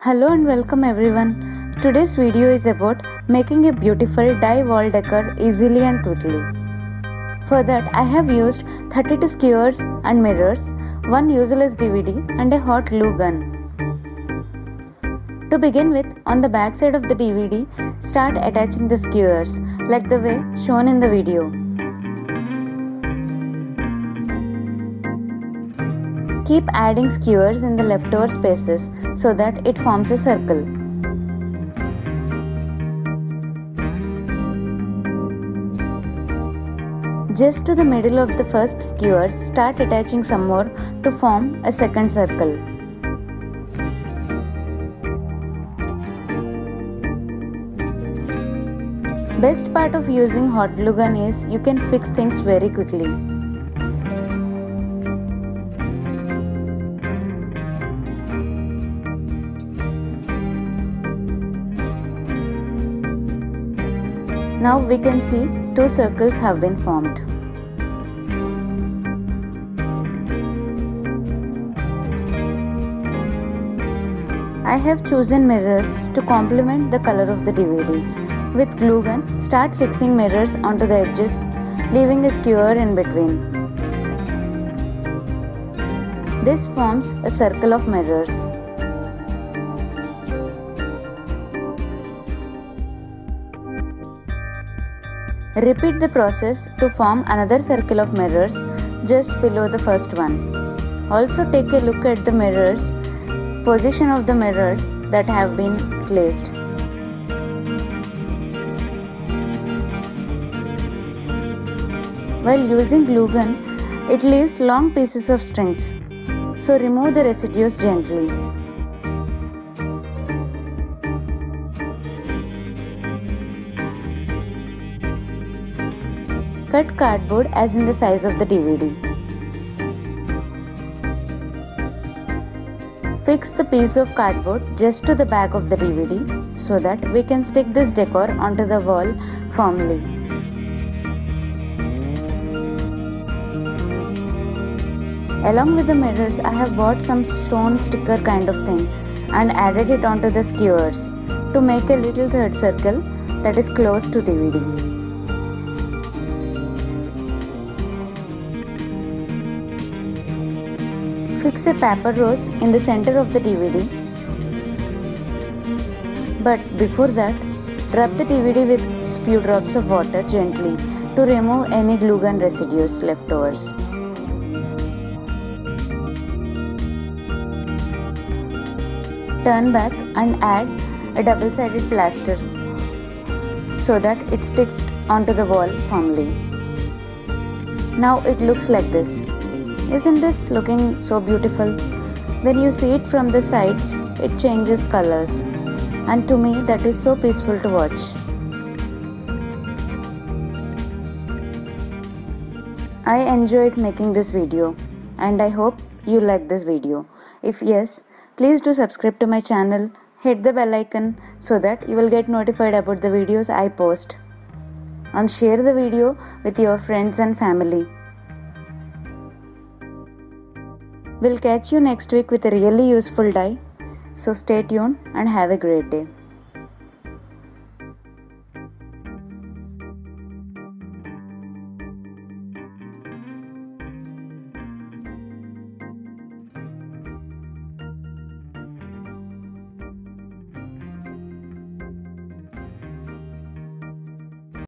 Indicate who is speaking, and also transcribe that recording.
Speaker 1: Hello and welcome everyone. Today's video is about making a beautiful DIY wall decor easily and quickly. For that I have used 32 skewers and mirrors, one useless DVD and a hot glue gun. To begin with, on the back side of the DVD, start attaching the skewers like the way shown in the video. Keep adding skewers in the leftover spaces so that it forms a circle. Just to the middle of the first skewer, start attaching some more to form a second circle. Best part of using hot glue gun is you can fix things very quickly. Now we can see two circles have been formed. I have chosen mirrors to complement the color of the DVD. With glue gun, start fixing mirrors onto the edges, leaving a skewer in between. This forms a circle of mirrors. Repeat the process to form another circle of mirrors just below the first one. Also take a look at the mirrors, position of the mirrors that have been placed. While using glue gun, it leaves long pieces of strings, so remove the residues gently. Cut cardboard as in the size of the DVD. Fix the piece of cardboard just to the back of the DVD so that we can stick this decor onto the wall firmly. Along with the mirrors, I have bought some stone sticker kind of thing and added it onto the skewers to make a little third circle that is close to DVD. Fix a paper rose in the center of the DVD. But before that, rub the DVD with few drops of water gently to remove any glue gun residues leftovers. Turn back and add a double-sided plaster so that it sticks onto the wall firmly. Now it looks like this. Isn't this looking so beautiful? When you see it from the sides, it changes colors. And to me, that is so peaceful to watch. I enjoyed making this video and I hope you like this video. If yes, please do subscribe to my channel, hit the bell icon so that you will get notified about the videos I post. And share the video with your friends and family. We'll catch you next week with a really useful DIY. So stay tuned and have a great day.